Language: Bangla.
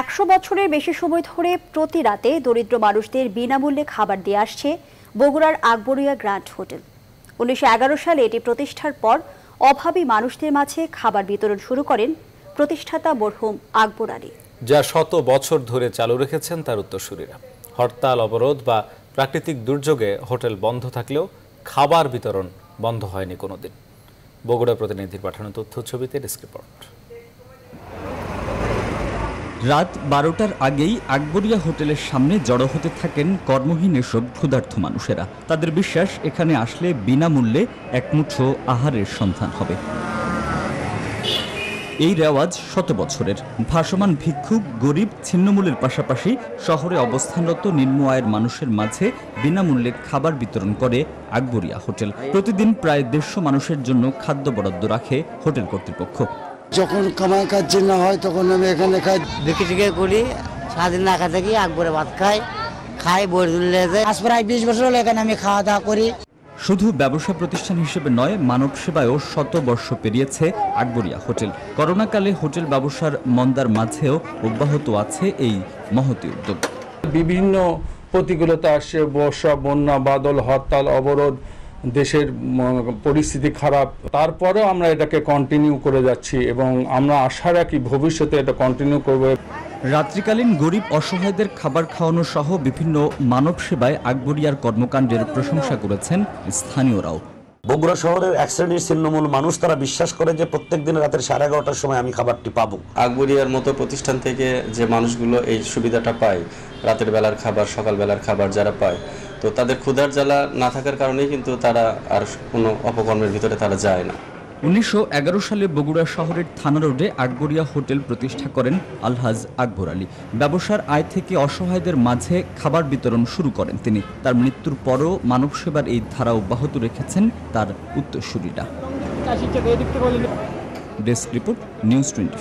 একশো বছরের বেশি সময় ধরে প্রতি রাতে দরিদ্র মানুষদের বিনামূল্যে খাবার দিয়ে আসছে বগুড়ার আকবরিয়া গ্র্যান্ড হোটেল। উনিশশো এগারো সালে এটি প্রতিষ্ঠার পর অভাবী মানুষদের মাঝে খাবার বিতরণ শুরু করেন প্রতিষ্ঠাতা মরহুম আকবর আলী। যা শত বছর ধরে চালু রেখেছেন তার উত্তরসূরিরা। হরতাল, অবরোধ বা প্রাকৃতিক দুর্যোগে হোটেল বন্ধ থাকলেও খাবার বিতরণ বন্ধ হয়নি কোনোদিন। বগুড়া প্রতিনিধির পাঠানো তথ্য ছবিতে ডেস্ক রিপোর্ট। রাত বারোটার আগেই আকবরিয়া হোটেলের সামনে জড়ো হতে থাকেন কর্মহীন এসব ক্ষুধার্থ মানুষেরা। তাদের বিশ্বাস, এখানে আসলে বিনামূল্যে একমুঠো আহারের সন্ধান হবে। এই রেওয়াজ শত বছরের। ভাসমান ভিক্ষুক, গরিব, ছিন্নমূলের পাশাপাশি শহরে অবস্থানরত নিম্ন আয়ের মানুষের মাঝে বিনামূল্যে খাবার বিতরণ করে আকবরিয়া হোটেল। প্রতিদিন প্রায় দেড়শো মানুষের জন্য খাদ্য বরাদ্দ রাখে হোটেল কর্তৃপক্ষ। যখন কামাই কাজ না হয় তখন আমি এখানে খাই। বিক্রি টিকে করি সারাদিন না খাতে কি আকবরে ভাত খাই খাই বই যায় আজ প্রায় বিশ বছর হলো এখানে আমি খাওয়া দাওয়া করি। শুধু ব্যবসা প্রতিষ্ঠান হিসেবে নয় মানব সেবায়ও শত বর্ষ পেরিয়েছে আকবরিয়া হোটেল। করোনাকালে হোটেল ব্যবসার মন্দার মাঝেও অব্যাহত আছে এই মহতি উদ্যোগ। বিভিন্ন প্রতিকূলতা আসছে বর্ষা বন্যা বাদল হরতাল অবরোধ। দেশের পরিস্থিতি খারাপ। তারপরেও আমরা এটাকে কন্টিনিউ করে যাচ্ছি এবং আমরা আশা রাখি ভবিষ্যতে এটা কন্টিনিউ করবে। রাত্রিকালীন গরিব অসহায়দের খাবার খাওয়ানো সহ বিভিন্ন মানব সেবায় আকবরিয়ার কর্মকাণ্ডের প্রশংসা করেছেন স্থানীয়রাও। বগুড়া শহরের এক শ্রেণির ছিন্নমূল মানুষ তারা বিশ্বাস করে যে প্রত্যেক দিন রাতের সাড়ে এগারোটার সময় আমি খাবারটি পাবো। আকবরিয়ার মতো প্রতিষ্ঠান থেকে যে মানুষগুলো এই সুবিধাটা পায় রাতের বেলার খাবার সকাল বেলার খাবার যারা পায় তো তাদের ক্ষুধার জ্বালা না থাকার কারণেই কিন্তু তারা আর কোনো অপকর্মের ভিতরে তারা যায় না। উনিশশো এগারো সালে বগুড়া শহরের থানা রোডে আকবরিয়া হোটেল প্রতিষ্ঠা করেন আলহাজ আকবর আলী। ব্যবসার আয় থেকে অসহায়দের মাঝে খাবার বিতরণ শুরু করেন তিনি। তার মৃত্যুর পরও মানব সেবার এই ধারা অব্যাহত রেখেছেন তার উত্তরসূরিটা ডেস্ক রিপোর্ট নিউজ টোয়েন্টি